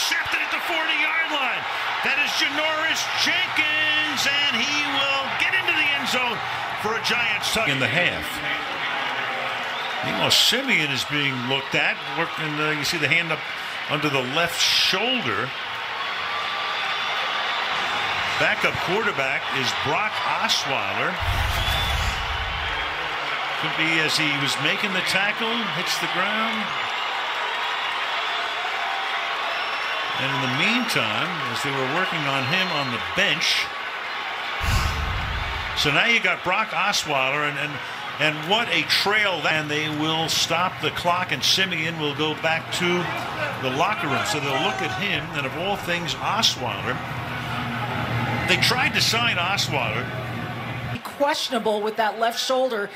intercepted at the 40-yard line. That is Janoris Jenkins, and he will get into the end zone for a Giants touchdown. In the half. Meanwhile, Siemian is being looked at. Working, uh, you see the hand up under the left shoulder. Backup quarterback is Brock Osweiler. Could be as he was making the tackle, hits the ground. And in the meantime, as they were working on him on the bench, so now you got Brock Osweiler, and, and and what a trail and they will stop the clock, and Siemian will go back to the locker room. So they'll look at him, and of all things, Osweiler. They tried to sign Osweiler. Questionable with that left shoulder.